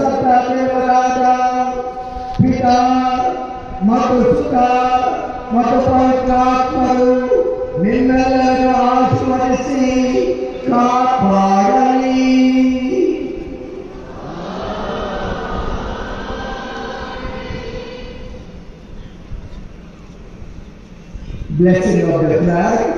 सर्वसत्तादेवराजा पिता मतसुता मतपंकात्मनु నిన్నలను ఆశీర్వదించి blessing of the flag.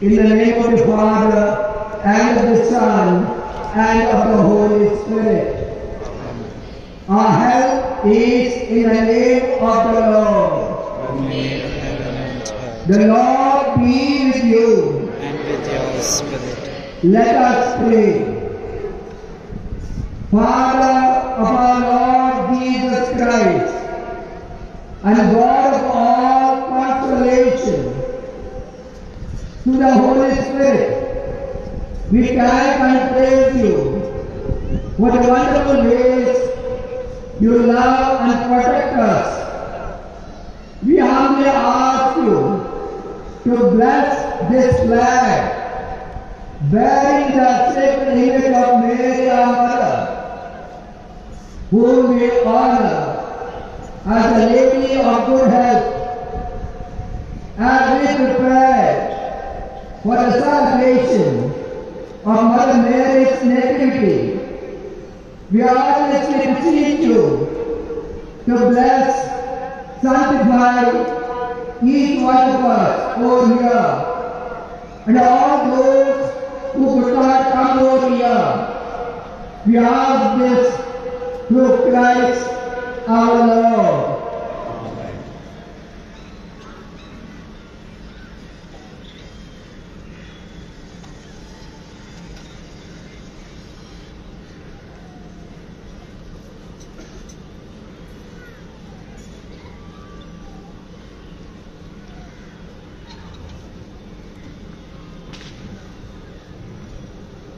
In the name of the Father, and of the Son, and of the Holy Spirit. Our help is in the name of the Lord. The Lord be with you. and with your spirit. Let us pray. Father of our Lord Jesus Christ, and God of all consolation, through the Holy Spirit, we thank and praise you for the wonderful ways you love and protect us. We humbly ask you to bless this flag bearing the sacred image of Mary our Mother, whom we honor as the Lady of Good Health, as we prepare for the celebration of Mother Mary's nativity. We earnestly beseech you to bless, sanctify each one of us over here and all those who could not come over here. We ask this through Christ our Lord.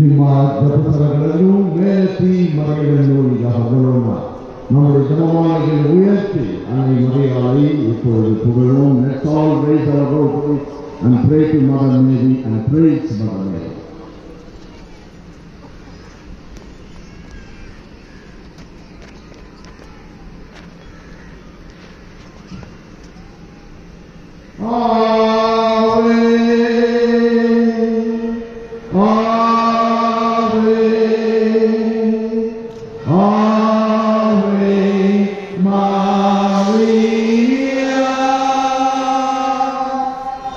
ನಿಮ್ಮ ಜಪಸರಗಳನ್ನು ಮೇಲೆತ್ತಿ ಮರಗಳನ್ನು ಈಗ ಹೊಗಳೋಣ நம்முடைய ஜபமாலைகளை உயர்த்தி அன்னை மரியாதை இப்பொழுது புகழும் let's all raise our voices and pray to Mother Mary and praise Mother Mary Ave,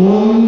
Um